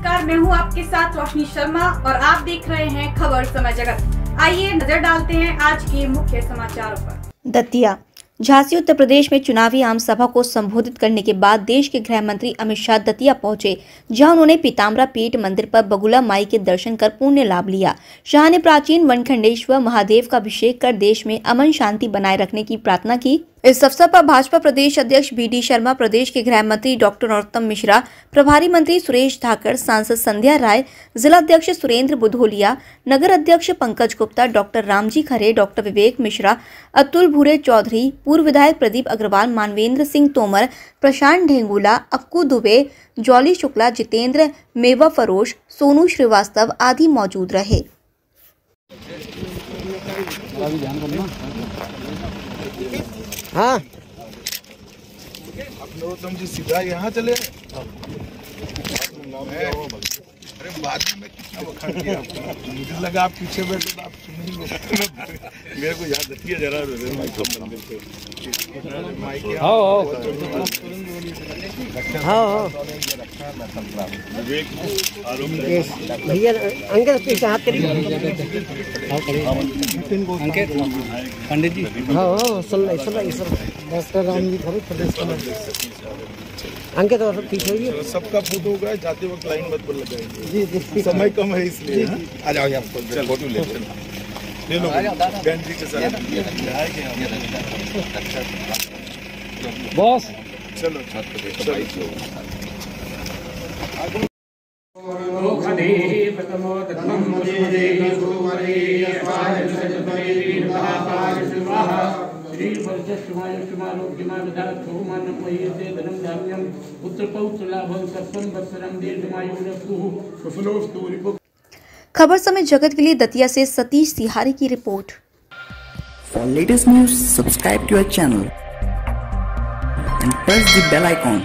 नमस्कार, मैं हूँ आपके साथ रोशनी शर्मा और आप देख रहे हैं खबर समय जगत। आइए नज़र डालते हैं आज के मुख्य समाचारों पर। दतिया, झांसी, उत्तर प्रदेश में चुनावी आम सभा को संबोधित करने के बाद देश के गृह मंत्री अमित शाह दतिया पहुँचे, जहाँ उन्होंने पीताम्बरा पीठ मंदिर पर बगुला माई के दर्शन कर पुण्य लाभ लिया। शाह ने प्राचीन वनखंडेश्वर महादेव का अभिषेक कर देश में अमन शांति बनाए रखने की प्रार्थना की। इस अवसर पर भाजपा प्रदेश अध्यक्ष बी डी शर्मा, प्रदेश के गृह मंत्री डॉक्टर नरोत्तम मिश्रा, प्रभारी मंत्री सुरेश धाकर, सांसद संध्या राय, जिला अध्यक्ष सुरेंद्र बुधोलिया, नगर अध्यक्ष पंकज गुप्ता, डॉक्टर रामजी खरे, डॉक्टर विवेक मिश्रा, अतुल भूरे चौधरी, पूर्व विधायक प्रदीप अग्रवाल, मानवेंद्र सिंह तोमर, प्रशांत ढेंगुला, अक्कू दुबे, जॉली शुक्ला, जितेंद्र मेवा फरोश, सोनू श्रीवास्तव आदि मौजूद रहे। हाँ। नरोत्तम जी सीधा यहाँ चले। मैं- अरे बाद में कितना आपका मुझे लगा आप पीछे बैठे तो आप सुन ही मेरे को याद रखिए जरा हाँ। हाँ अंकल पीछे हाथ करिए। पंडित जी। हाँ हाँ सुन राम जी खबर प्रदेश अंकित और पीछे तो सबका फ़ोटो होगा जाते वक्त लाइन मत पर लगाएँगे जी जी। समय कम है इसलिए हाँ? आ जाओ यहाँ फ़ोटो ले लो ले लो बहन जी के साथ। बॉस। चलो सर्वं पुत्र पौत्र लाभं सत्वं वत्सलं दीर्घायुः रक्षतु सफलोस्तु रिपो खबर समय जगत के लिए दतिया से सतीश तिहारी की report. For latest news subscribe to our channel and press the bell icon